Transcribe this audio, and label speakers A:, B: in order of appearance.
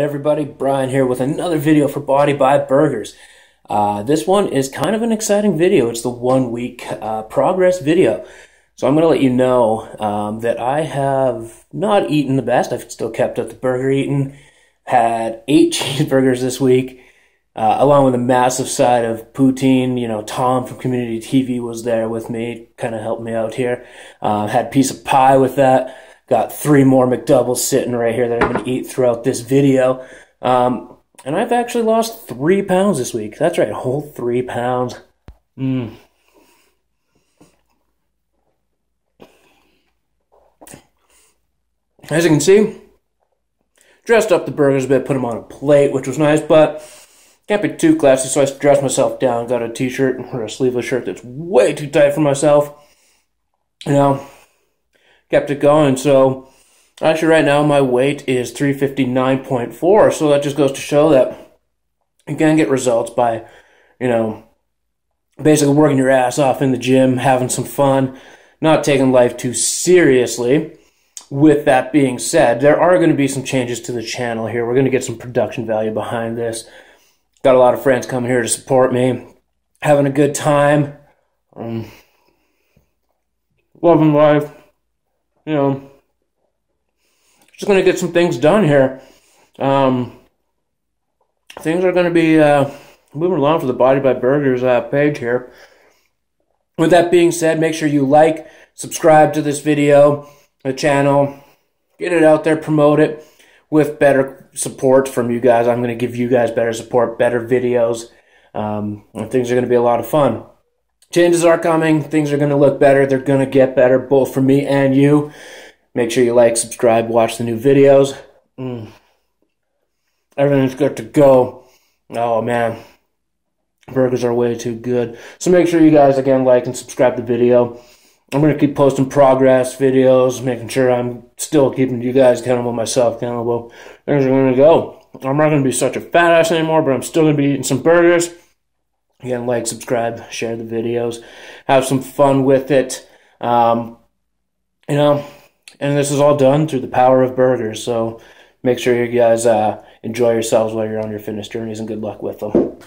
A: everybody, Brian here with another video for Body by Burgers. Uh, this one is kind of an exciting video. It's the one week uh, progress video. So I'm going to let you know um, that I have not eaten the best. I've still kept up the burger eating. Had eight cheeseburgers this week, uh, along with a massive side of poutine. You know, Tom from Community TV was there with me, kind of helped me out here. Uh, had a piece of pie with that. Got three more McDoubles sitting right here that I'm going to eat throughout this video. Um, and I've actually lost three pounds this week. That's right, a whole three pounds. Mmm. As you can see, dressed up the burgers a bit, put them on a plate, which was nice, but can't be too classy, so I dressed myself down, got a t-shirt or a sleeveless shirt that's way too tight for myself. You know, kept it going. So actually right now my weight is 359.4. So that just goes to show that you can get results by, you know, basically working your ass off in the gym, having some fun, not taking life too seriously. With that being said, there are going to be some changes to the channel here. We're going to get some production value behind this. Got a lot of friends coming here to support me, having a good time, um, loving life you know, just going to get some things done here. Um, things are going to be uh, moving along for the Body by Burgers uh, page here. With that being said, make sure you like, subscribe to this video, the channel, get it out there, promote it with better support from you guys. I'm going to give you guys better support, better videos, um, and things are going to be a lot of fun changes are coming. Things are going to look better. They're going to get better, both for me and you. Make sure you like, subscribe, watch the new videos. Mm. Everything's good to go. Oh, man. Burgers are way too good. So make sure you guys, again, like and subscribe the video. I'm going to keep posting progress videos, making sure I'm still keeping you guys accountable, myself accountable. Things are going to go. I'm not going to be such a fat ass anymore, but I'm still going to be eating some burgers. Again, like, subscribe, share the videos, have some fun with it. Um, you know, and this is all done through the power of burgers. So make sure you guys uh, enjoy yourselves while you're on your fitness journeys and good luck with them.